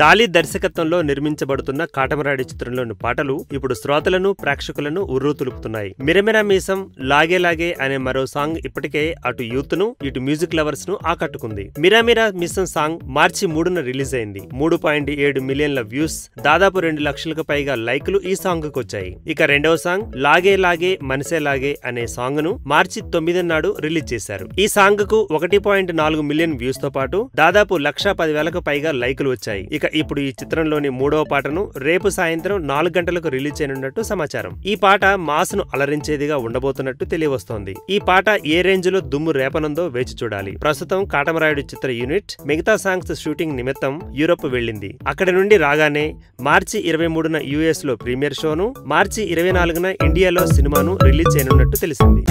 దాలి దర్శకత్వంలో నిర్మించబడుతున్న కాటమరాడి చిత్రంలోని పాటలు ఇప్పుడు శ్రోతలను ప్రేక్షకులను ఉర్రూతులుపుతున్నాయి మిరమిర మీసం లాగే లాగే అనే మరో సాంగ్ ఇప్పటికే అటు యూత్ను ఇటు మ్యూజిక్ లవర్స్ను ఆకట్టుకుంది. మిరామిరా మిసం సాంగ్ మార్చి మూడున రిలీజ్ అయింది మూడు పాయింట్ ఏడు మిలియన్ల వ్యూస్ దాదాపు రెండు లక్షలకు పైగా లైకులు ఈ సాంగ్కు వచ్చాయి ఇక రెండవ సాంగ్ లాగే లాగే మనసే లాగే అనే సాంగ్ను మార్చి తొమ్మిది నాడు రిలీజ్ చేశారు. ఈ సాంగ్కు ఒకటి పాయింట్ నాలుగు మిలియన్ వ్యూస్తో పాటు దాదాపు లక్ష పదివేలకు పైగా లైకులు వచ్చాయి. ఇక ఇప్పుడు ఈ చిత్రంలోని మూడవ పాటను రేపు సాయంత్రం నాలుగు గంటలకు రిలీజ్ చేయనున్నట్టు సమాచారం. ఈ పాట మాస్ను అలరించేదిగా ఉండబోతున్నట్టు తెలియవస్తోంది. ఈ పాట ఏ రేంజ్లో దుమ్ము రేపనుందో వేచి చూడాలి. ప్రస్తుతం కాటమరాయుడు చిత్ర యూనిట్ మిగతా సాంగ్స్ షూటింగ్ నిమిత్తం యూరప్ వెళ్ళింది. అక్కడి నుండి రాగానే మార్చి ఇరవై మూడున యుఎస్లో ప్రీమియర్ షోను మార్చి ఇరవై నాలుగున ఇండియాలో సినిమాను రిలీజ్ చేయనున్నట్టు తెలిసింది.